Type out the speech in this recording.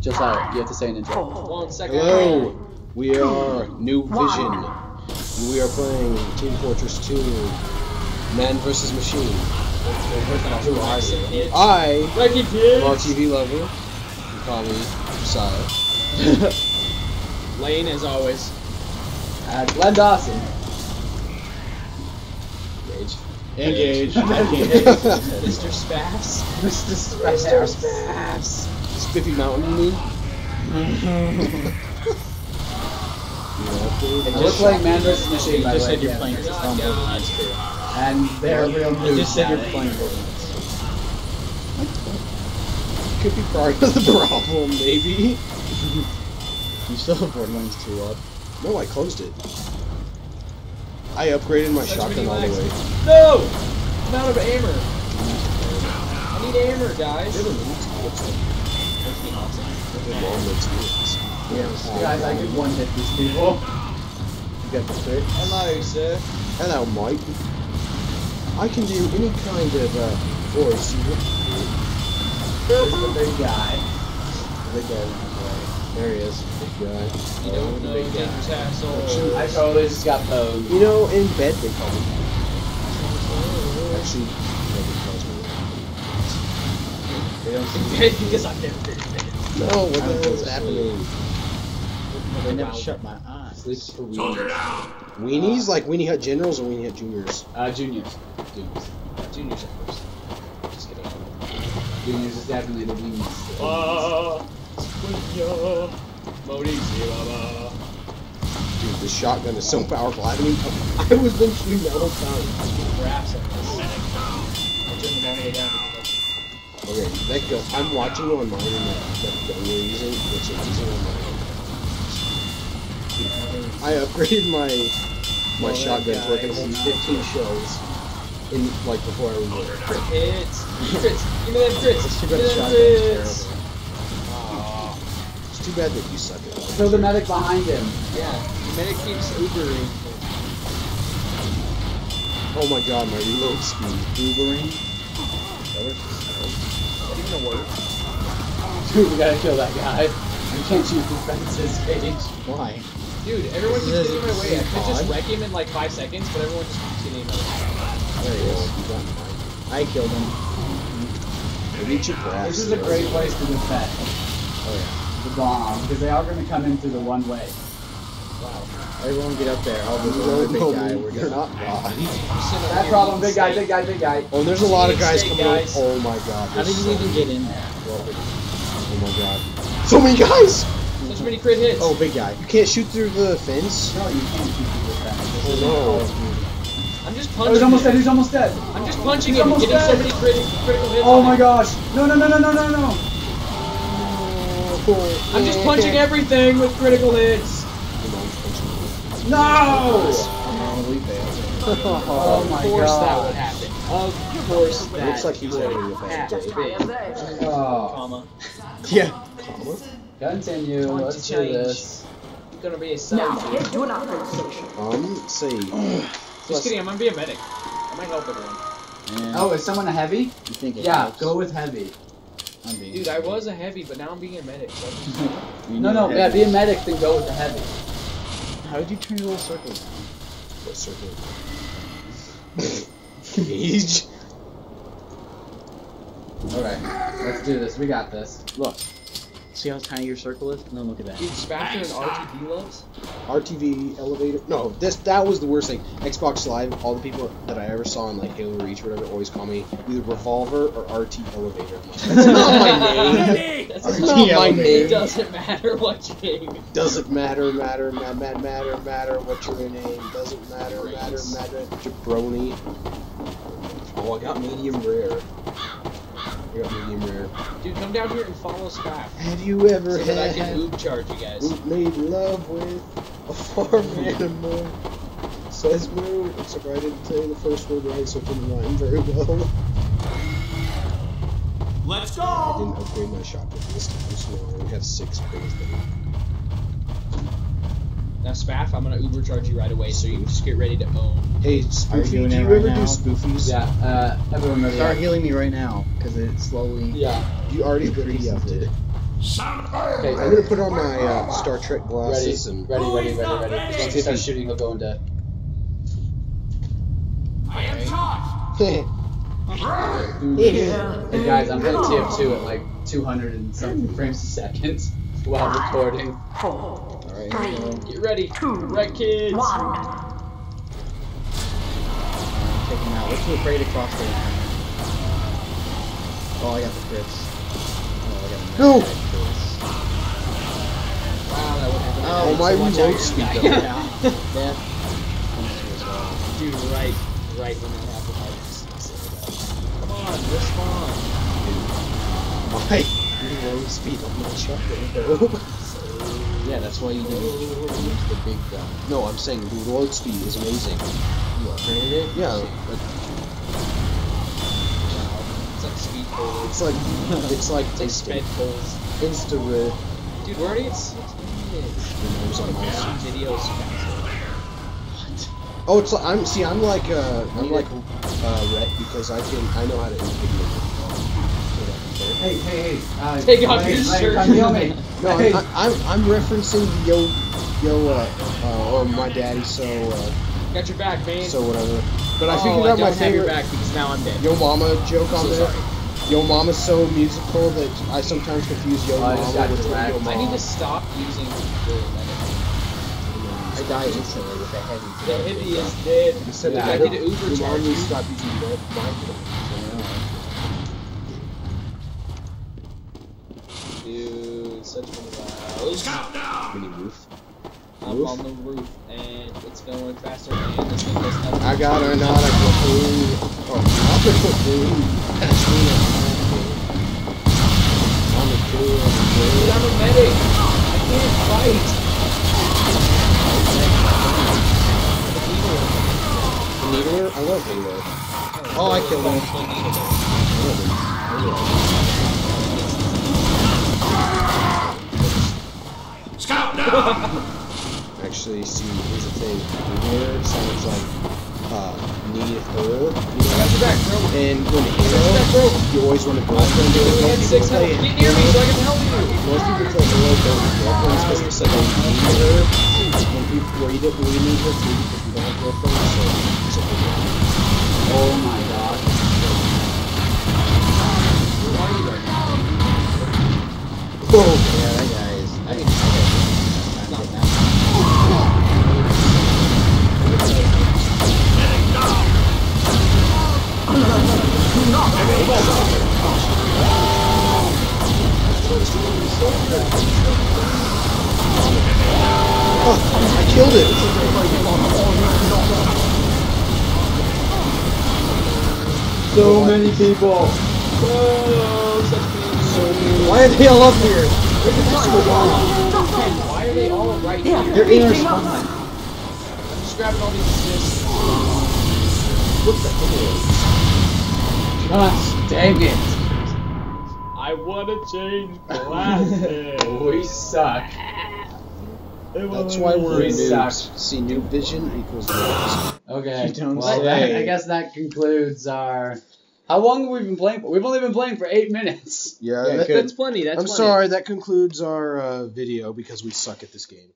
Just like you have to say an intro. One second. Hello, we are Noob Vizion. We are playing Team Fortress 2, Man vs. Machine. Who are you? I'm kids. RTV lover. You can call me Josiah. Lane, as always. Uh, Glenn Dawson. Gage. Engage. Mr. Spaffs. Mr. Mr. Spaffs. Spiffy Mountain Moon. Mm-hmm. It looks like Man vs. Machine, You by the just way. said you're yeah. playing You're on not Borderlands And they're real You just said you're playing Borderlands. Could be part of the problem, maybe. You still have Borderlands 2 up. No, I closed it. I upgraded my Such shotgun all the way. No! I'm out of ammo. I need ammo, guys. Yeah, Guys, I could one hit these people. You got the crit? Hello, sir. Hello, Mike. I can do any kind of uh, voice you want. There's the big guy. The big guy. There he is, big guy. You don't know big guy. I totally just got posed. You know, in bed they call me. Actually, me. They don't because I've never been. No, what the hell is happening? They never shut my eyes. Sleeps for weenies. Weenies? Like Weenie Hut Generals or Weenie Hut Juniors? Uh, juniors. Juniors. Juniors at first. Just kidding. Juniors is definitely the weenies. Ah, Squinyo. Mauricio, Baba. Dude, this shotgun is so powerful. I haven't. I was been shooting the whole time. Raps at this. Okay, that gun. I'm watching it on mine and that, that gun you're using. It's amazing on mine. I upgraded my my Oh, that shotgun so I can 15 shells in like before I reload. Crit hits. Crits. Give me them crits. It's too bad the them shotgun is terrible. Aw. It's too bad that you suck at it. Kill the medic behind him. Yeah. The medic keeps Ubering. Oh my god, my reload speed. Ubering. Not even a word. Dude, we gotta kill that guy. We can't shoot through fences, Cage. Why? Dude, everyone keeps This getting in my way. I could just odd. wreck him in like five seconds, but everyone just keeps getting in my way. There he is. You got mine. I killed him. Reach your grass. This is a great place to defend Oh yeah. the bomb, because they are gonna come in through the one way. Wow. Everyone get up there. I'll You just the big know guy. We're You're done. not God. I'm sitting over That problem, big guy, big guy, big guy. Oh, there's a lot of guys coming over. guys. Oh my god. How did you so even get in there? Oh my god. So many guys! Such many crit hits. Oh, big guy. You can't shoot through the fence? No, you can't shoot through the fence. Oh no. I'm just Oh, punching he's almost him. dead, he's almost dead. I'm just punching He's him and almost getting so dead. many criti- critical hits. Oh my him. gosh. No, no, no, no, no, no, no. I'm just punching everything with critical hits. No! Oh, we failed. Oh my of course that would happen. Of course that Looks like he's would having a bad happen. day. Oh. Comma. Yeah. Comma? Continue, Time to let's do change. this. You're gonna be a Now, soldier. head to an operating station. Um, say. Just kidding, I'm gonna be a medic. I might help everyone. And Oh, is someone a heavy? you think it Yeah, helps? go with heavy. I'm being Dude, I was a heavy, but now I'm being a medic. So You No, know no, yeah, be a medic, then go with the heavy. How did you turn your little circle? What circle? Cage? Alright, let's do this. We got this. Look. See how tiny your circle is? No, look at that. Dude, Spectre and RTD loves? RTV elevator. No, this that was the worst thing. Xbox Live. All the people that I ever saw in like Halo Reach or whatever always call me either Revolver or RT Elevator. That's not my name. That's That's not not my It name. doesn't matter what you name. Doesn't matter, matter, matter, matter, matter, matter what your name. Doesn't matter, matter, Brains. matter. Jabroni. Oh, I got medium rare. I got medium rare. Dude, come down here and follow Spaf. Have you ever So that I had can Uber charge you guys. who made love with a farm animal? Says moo. Except I didn't say the first word right, so it didn't rhyme very well. Let's go! I didn't upgrade my shotgun this time, so now I only have six bullets. Now, Spaf, I'm gonna Uber charge you right away, so you just get ready to own. Hey, Spoofy, you do it you right ever now? do spoofies? Yeah, uh, everyone ready? Start healing me right now, because it slowly. Yeah. You already Increases pre-upped it. it. Okay, I'm gonna put on my uh, Star Trek ready, glasses and. ready, ready, ready, ready. Once he starts shooting, he'll go into. Hey guys, I'm playing TF2 at like 200 and something frames a second while recording. Alright. Get ready. Right, kids. Take him out. We're too afraid to cross the line. Oh, I got the crits. Oh, I got a No! crits. Oh, wow, that would happen. Oh, my so watch reload your speed guy. though. Yeah. Death comes to us all. Dude, right, right when that happened, I was Come on, respawn. My reload speed on my shotgun though. That's why you to use the big gun. No, I'm saying reload speed is amazing. You upgraded it? Yeah, like, It's like speed pulls. it's like it's like It's like sped instant insta red. Dude, we're already at six minutes. There's a Some videos faster. Oh, it's like I'm see I'm like uh I'm like uh Rhett because I can I know how to. Hey, hey, hey. Uh, Take off your shirt. Come yell me. No, Hey. I, I'm I'm referencing yo yo uh, uh or my daddy so uh Got your back, man. so whatever. But I oh, figured I out my don't have your favorite back because now I'm dead. Yo Mama joke on So there. sorry. Yo Mama's so musical that I sometimes confuse Yo Oh, Mama got with dragged. Yo Mama. I need to stop using the. I die instantly with a heavy. The hippie is dead. You said Yeah, that I I need to Uber charge you. stop using red Dude, such one of those. mini roof. I'm on the roof and it's going faster and this thing does nothing. I got her not a platoon. Oh, not a platoon. That's me. I'm a cool. Dude, I'm a medic. I can't fight. Needler? I love Needler. Oh, I killed him. Actually, see, here's the thing. Needler sounds like uh, need her. You I know? got your back, bro. And when I got your back, bro. you always want to go after him because We had most six people play Get near me so I can help you. Most people play Halo don't with girlfriends because it's like you need her, when people where you don't really need her too because you don't have girlfriends, so it's a big one. Oh my god. Where are you right now? Whoa! Oh, I killed it! So many people. Whoa. Why are they all up here? Why are they all right here? They're in our spawn. I'm just grabbing all these assists. What the hell? Gosh dang it. I want to change glasses. We suck. That's why we're We suck. noobs. See, noob vision equals noobs. Okay. You don't well, say. that, I guess that concludes our. How long have we been playing? for? We've only been playing for eight minutes. Yeah, Yeah, that- that's plenty. That's I'm plenty. sorry, that concludes our uh, video because we suck at this game.